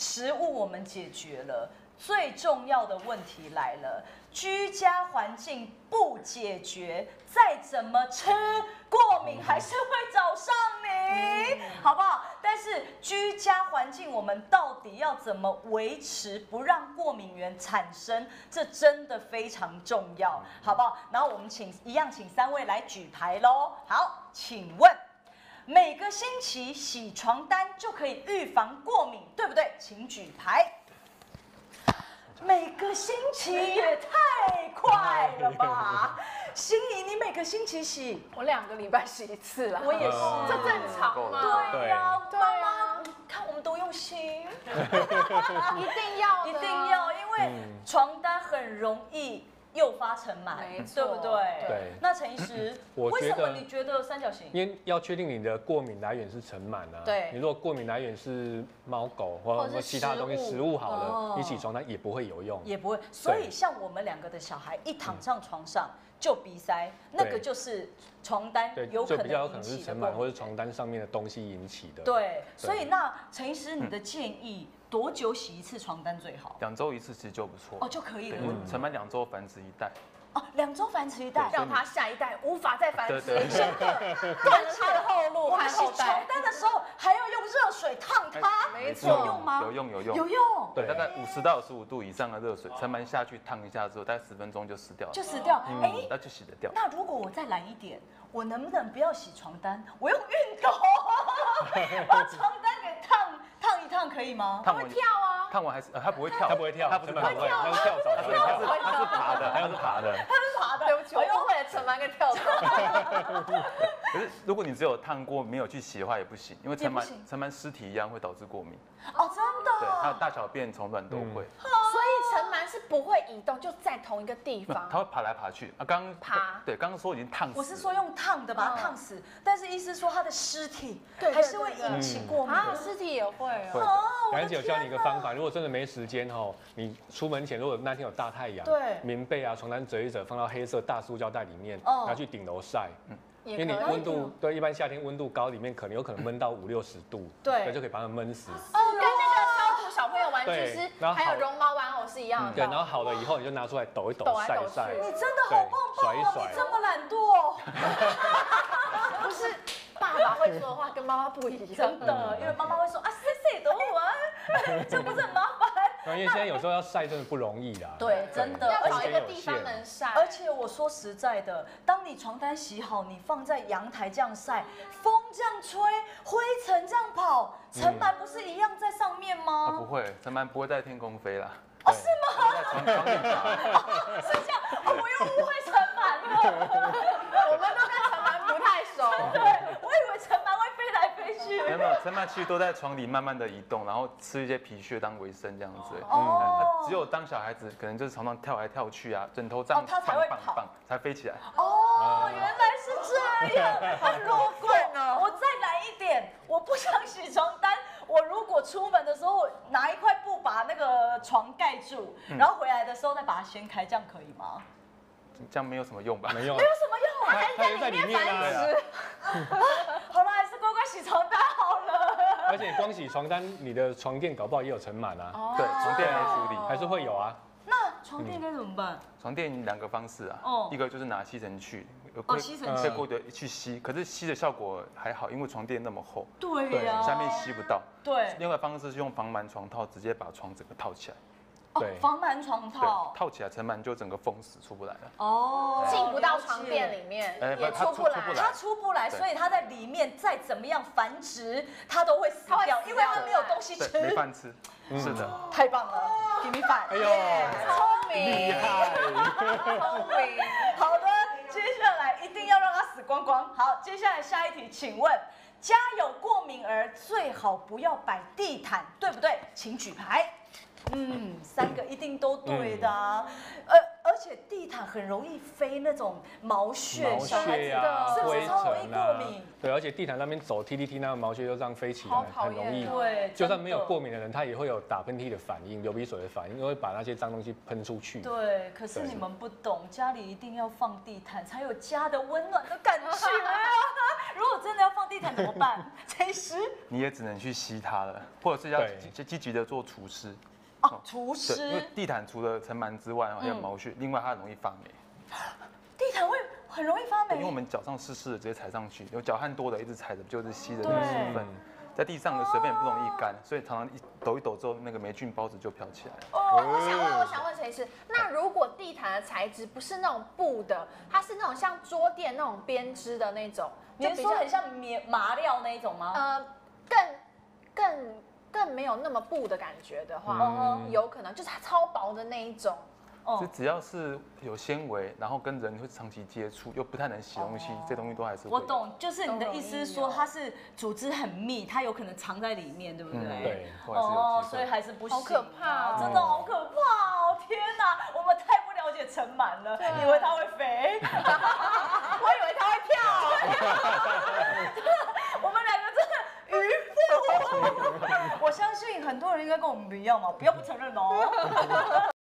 食物我们解决了，最重要的问题来了，居家环境不解决，再怎么吃，过敏还是会找上你，好不好？但是居家环境我们到底要怎么维持，不让过敏源产生，这真的非常重要，好不好？然后我们请一样，请三位来举牌喽。好，请问。每个星期洗床单就可以预防过敏，对不对？请举牌。每个星期也太快了吧！心仪，你每个星期洗？我两个礼拜洗一次了。我也是，这正常吗？对呀，妈妈，看我们多用心。一定要，一定要，因为床单很容易。诱发尘螨，对不对？对。那陈医师，为什么你觉得三角形？因为要确定你的过敏来源是尘螨啊。对。你如果过敏来源是猫狗或者其他东西，食物好了，你起床它也不会有用。也不会。所以像我们两个的小孩一躺上床上就鼻塞，那个就是床单有可能比较有可能是尘螨或者床单上面的东西引起的。对。所以那陈医师，你的建议？多久洗一次床单最好？两周一次其实就不错哦，就可以了。承满两周繁殖一代。哦，两周繁殖一代，让它下一代无法再繁殖，真的断了它的后路。我们洗床单的时候还要用热水烫它，没错，有用吗？有用有用有用。对，大概五十到十五度以上的热水，承满下去烫一下之后，大概十分钟就死掉了，就死掉。哎，那就洗得掉。那如果我再懒一点，我能不能不要洗床单，我用熨斗把床 烫一烫，可以吗？他会跳啊。烫完还是呃，他不会跳，他不会跳，他不是不会，他是跳蚤，他是他是爬的，他是爬的，他是爬的。对不起，我又会了陈蛮跟跳蚤。可是如果你只有烫过没有去洗的话也不行，因为陈满陈满尸体一样会导致过敏。哦，真的。对，还有大小便、虫卵都会。是不会移动，就在同一个地方。它会爬来爬去啊，刚爬。对，刚刚说已经烫死。我是说用烫的把它烫死，但是意思说它的尸体还是会引起过敏。啊，尸体也会哦。杨姐有教你一个方法，如果真的没时间哈，你出门前如果那天有大太阳，对，棉被啊、床单折一折，放到黑色大塑胶袋里面，拿去顶楼晒。嗯，因为你温度对，一般夏天温度高，里面可能有可能闷到五六十度，对，就可以把它闷死。哦，跟那个消毒小朋友玩具是，还有是一样的。对，然后好了以后你就拿出来抖一抖，晒一晒。你真的好棒棒哦，你这么懒惰。不是。爸爸会说的话跟妈妈不一样，真的，因为妈妈会说啊，晒晒都玩，这不是很麻烦？因为现在有时候要晒真的不容易啦。对，真的，要找一个地方能晒。而且我说实在的，当你床单洗好，你放在阳台这样晒，风这样吹，灰尘这样跑，尘螨不是一样在上面吗？不会，尘螨不会在天空飞啦。哦，是吗？在床床面爬。是这样，哦，我又误会尘螨了。我们都跟尘螨不太熟。对。我以为陈凡会飞来飞去没有，陈曼其实都在床底慢慢的移动，然后吃一些皮屑当维生这样子。哦。只有当小孩子可能就是床上跳来跳去啊，枕头这样棒棒棒才飞起来。哦，原来是这样，好过分哦！我再来一点，我不想洗床单，我如果出门的时候拿一块布把那个床盖住，然后回来的时候再把它掀开，这样可以吗？这样没有什么用吧？没用。没有什么用，还在里面繁殖。好了，还是乖乖洗床单好了。而且光洗床单，你的床垫搞不好也有尘螨啊。对，床垫来处理，还是会有啊。那床垫该怎么办？床垫两个方式啊。哦。一个就是拿吸尘器，哦，吸尘器过的去吸，可是吸的效果还好，因为床垫那么厚。对呀。下面吸不到。对。另外方式是用防螨床套，直接把床整个套起来。哦，防螨床套套起来，尘螨就整个封死，出不来了。哦，进不到床垫里面，也出不来，它出不来，所以它在里面再怎么样繁殖，它都会死掉，因为它没有东西吃，没饭吃。是的，太棒了，给你饭。哎呦，聪明，厉害，聪明。好的，接下来一定要让它死光光。好，接下来下一题，请问家有过敏儿最好不要摆地毯，对不对？请举牌。嗯，三个一定都对的。呃，而且地毯很容易飞那种毛屑，毛小孩子屑呀、是不是超容易过敏？，对，而且地毯那边走踢踢踢，那个毛屑就这样飞起来很容易厌。对，就算没有过敏的人，他也会有打喷嚏的反应、流鼻水的反应，因为把那些脏东西喷出去。对，可是你们不懂，家里一定要放地毯，才有家的温暖的感觉啊！如果真的要放地毯怎么办？其实你也只能去吸它了，或者是要对积积极的做除湿。哦，厨对，因为地毯除了尘螨之外，还有嗯毛屑，另外它很容易发霉。地毯会很容易发霉因为我。们脚上湿湿的，直接踩上去，有脚汗多的一直踩着，就是吸的那个对水分，在地上的水分也不容易干，所以常常一抖一抖之后，那个霉菌孢子就飘起来。哦，我想问，我想问陈医师，那如果地毯的材质不是那种布的，它是那种像桌垫那种编织的那种，你是说很像棉麻料那一种吗？呃更更更没有那么布的感觉的话，嗯有可能就是它超薄的那一种。哦就只要是有纤维，然后跟人会长期接触，又不太能洗东西，这东西都还是。我。懂，就是你的意思说它是组织很密，它有可能藏在里面，对不对？嗯对哦，所以。还是不行啊，好可怕哦真的好可怕哦！天哪，我们太不了解尘螨了，以为它会飞，我以为它会跳。我们两个真的渔夫。我相信很多人应该跟我们不一样嘛，不要不承认哦。